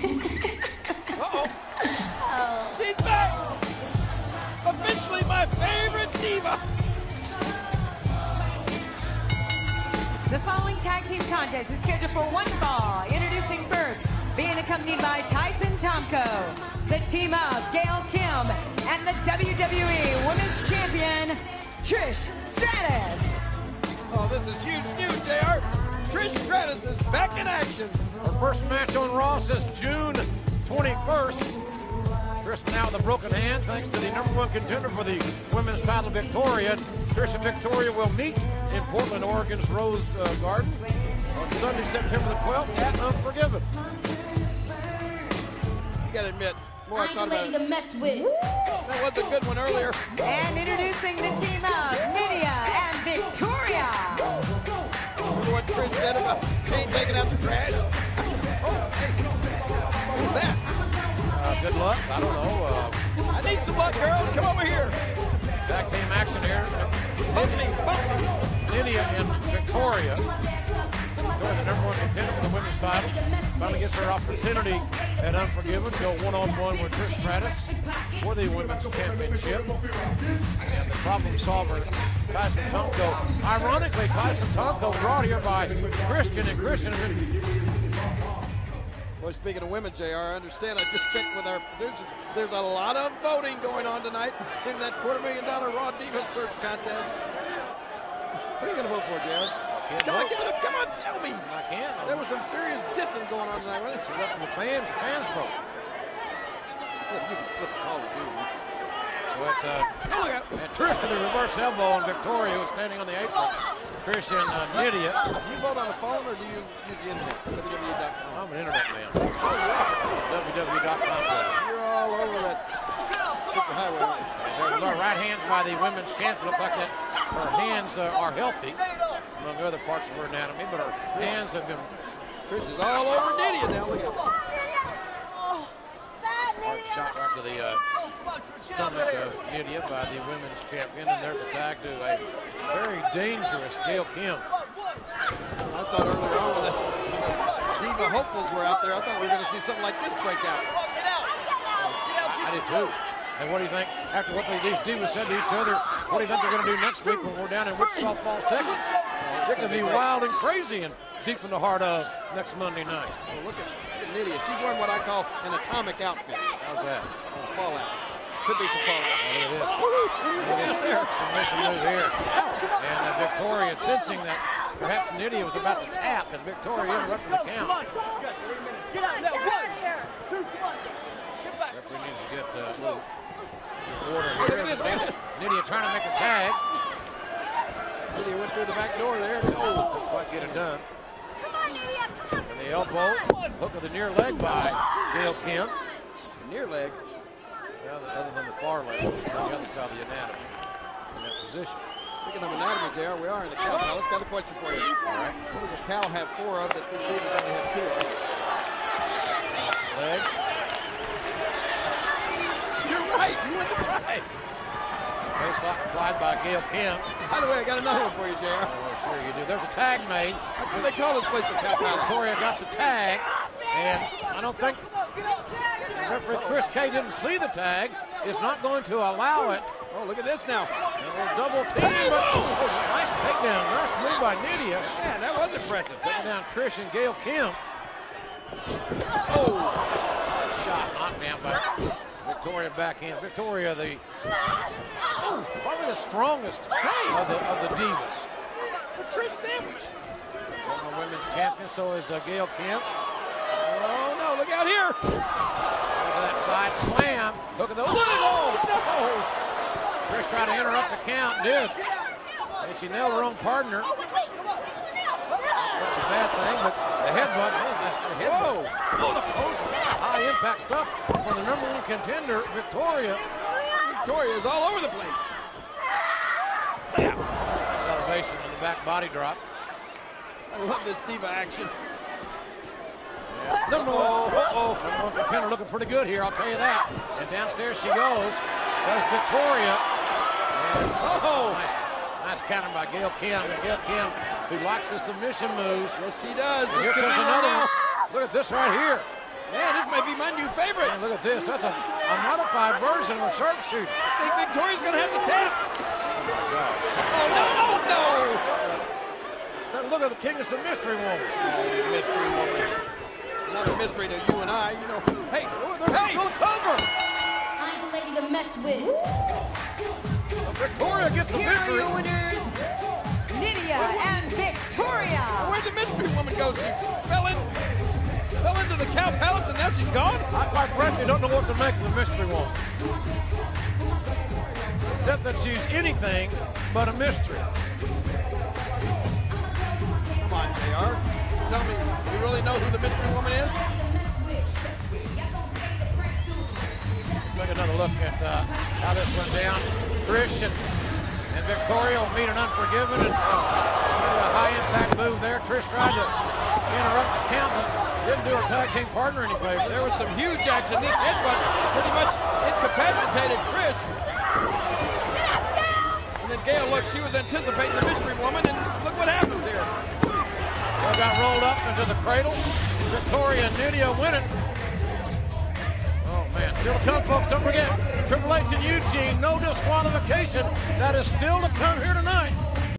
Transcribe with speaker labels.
Speaker 1: Uh-oh. Oh. She's back. Officially my favorite diva.
Speaker 2: The following tag team contest is scheduled for one fall. Introducing first, being accompanied by Tyson Tomko, the team of Gail Kim, and the WWE Women's Champion, Trish Stratus.
Speaker 1: Oh, this is huge news, JR. Trish Stratus is back in action.
Speaker 3: Her first match on Raw since June 21st. Trish now with a broken hand thanks to the number one contender for the women's title, Victoria. Trish and Victoria will meet in Portland, Oregon's Rose uh, Garden on Sunday, September the 12th at Unforgiven.
Speaker 1: You gotta admit, more I,
Speaker 4: I
Speaker 1: thought
Speaker 4: ain't
Speaker 1: about
Speaker 4: lady
Speaker 1: it.
Speaker 4: to mess with.
Speaker 1: That was a good one earlier.
Speaker 2: And introducing the team of Nidia and Victoria.
Speaker 1: Remember what Trish said about Kane taking out the trash? Oh, hey. That?
Speaker 3: Uh, good luck. I don't know. Uh,
Speaker 1: I need some luck, girls. Come over here.
Speaker 3: tag team action here.
Speaker 1: Bump me, bump me.
Speaker 3: Nidia and Victoria. Number one contender for the women's title. Finally gets her opportunity at Unforgiven to go one-on-one with Trish Stratus for the women's championship. And the problem solver, Tyson Tomko. Ironically, Tyson Tomko brought here by Christian, and Christian
Speaker 1: Well, speaking of women, JR, I understand. I just checked with our producers. There's a lot of voting going on tonight in that quarter million dollar Raw Divas Search contest. Who are you going to vote for, JR?
Speaker 3: Can't
Speaker 1: Come on,
Speaker 3: vote.
Speaker 1: give it up. Come on, tell me.
Speaker 3: I can't.
Speaker 1: There was some serious dissing going on tonight,
Speaker 3: It's up to the fans. The fans vote.
Speaker 1: You can flip the caller, too.
Speaker 3: So it's uh,
Speaker 1: Oh, look out.
Speaker 3: and Trish to the reverse elbow on Victoria, who's standing on the apron. Trish and uh, Nidia.
Speaker 1: Do you vote on the phone or do you use the internet? WWE.com.
Speaker 3: I'm an internet man. www.com.
Speaker 1: You're all over that superhighway. life.
Speaker 3: There's our right hands by the women's champion. Looks like that her hands uh, are healthy, among other parts of her anatomy, but her hands have been
Speaker 1: Trish is all over Nidia now. Look at that.
Speaker 3: hard shot right to the uh, stomach of Nidia by the women's champion, and there's a tag to a very dangerous Gail Kim.
Speaker 1: I thought earlier on when the, when Diva hopefuls were out there, I thought we were going to see something like this break out.
Speaker 3: I, I did too. And what do you think, after what they, these divas said to each other, what do you think they're going to do next week when we're down in Wichita Falls, Texas? They're going to be wild and crazy and deep in the heart of next Monday night.
Speaker 1: Oh, look at, look at Nidia. She's wearing what I call an atomic outfit.
Speaker 3: How's that?
Speaker 1: Oh, fallout. Could be some fallout.
Speaker 3: Oh, look at this. Look at this submission move here. And uh, Victoria sensing that perhaps Nidia was about to tap, and Victoria interrupted the count. Referee needs to get uh, a little order here.
Speaker 1: at look at this.
Speaker 3: Nidia trying to make a tag.
Speaker 1: Nidia went through the back door there. Oh,
Speaker 3: Couldn't quite get it done. And the elbow, hook of the near leg by Gail Kim.
Speaker 1: near leg.
Speaker 3: Well, other than the far leg, on the other side of the anatomy in that position.
Speaker 1: Speaking of anatomy, JR, we are in the cow palace. Got a question for you.
Speaker 3: All right.
Speaker 1: What does a cow have four of that the Divas only have two of?
Speaker 3: Legs.
Speaker 1: You're right. You win the prize.
Speaker 3: Face lock applied by Gail Kim.
Speaker 1: By the way, I got another one for you, JR.
Speaker 3: Oh, sure you do. There's a tag made.
Speaker 1: How come they call this place the cow palace?
Speaker 3: Victoria got the tag, and I don't think referee Chris Kay didn't see the tag. Is not going to allow it.
Speaker 1: Oh, look at this now.
Speaker 3: Double team. But, oh, nice takedown. Nice move by Nidia.
Speaker 1: Man, that was impressive.
Speaker 3: Taking down Trish and Gail Kim.
Speaker 1: Oh,
Speaker 3: Shot knocked down by Victoria backhand. Victoria, the oh, probably the strongest of the of the divas.
Speaker 1: Trish sandwich.
Speaker 3: Former women's champion, so is uh, Gail Kim.
Speaker 1: Oh, no, look out here.
Speaker 3: Look at that side slam. Look at at oh, Trish tried to interrupt the count, did. And she nailed her own partner. That's a bad thing, but the headbutt, oh, the headbutt. Oh, the post. High impact stuff from the number one contender, Victoria.
Speaker 1: Victoria is all over the place.
Speaker 3: Nice elevation on the back body drop.
Speaker 1: I love this diva action.
Speaker 3: Number one, uh-oh, number one contender looking pretty good here, I'll tell you that. And downstairs she goes. There's Victoria. And, oh, nice, nice counter by Gail Kim. Gail Kim, who likes the submission moves.
Speaker 1: Yes, he does.
Speaker 3: Here comes another one. Look at this right here.
Speaker 1: Man, this may be my new favorite.
Speaker 3: Man, look at this. That's a, a modified version of a sharpshooter.
Speaker 1: I think Victoria's going to have to tap.
Speaker 3: Oh, oh my God.
Speaker 1: Oh, no, no,
Speaker 3: Now, look at the King of some mystery woman.
Speaker 1: no. Mystery woman. Not a mystery to you and I. You know, hey,
Speaker 3: Oh, there's
Speaker 1: hey.
Speaker 3: a cover.
Speaker 4: I ain't the lady to mess with.
Speaker 3: Victoria gets the
Speaker 2: Here are
Speaker 3: victory.
Speaker 2: your winners,
Speaker 1: Nidia mystery woman go? She fell in, fell into the cow palace and now she's gone?
Speaker 3: I quite frankly don't know what to make of the mystery woman. Except that she's anything but a mystery.
Speaker 1: Come on, JR. Tell me, you really know who the mystery woman is?
Speaker 3: Take another look at uh, how this went down. Trish and, and Victoria will meet an Unforgiven and a high impact move there. Trish tried to interrupt the count, but didn't do her tag team partner any favor.
Speaker 1: There was some huge action. These headbutts pretty much incapacitated Trish. And then Gail, look, she was anticipating the mystery woman, and look what happens here.
Speaker 3: Well, got rolled up into the cradle. Victoria and Nidia win it. Oh, man. Still to come, folks. Don't forget, Triple H and Eugene, no disqualification. That is still to come here tonight.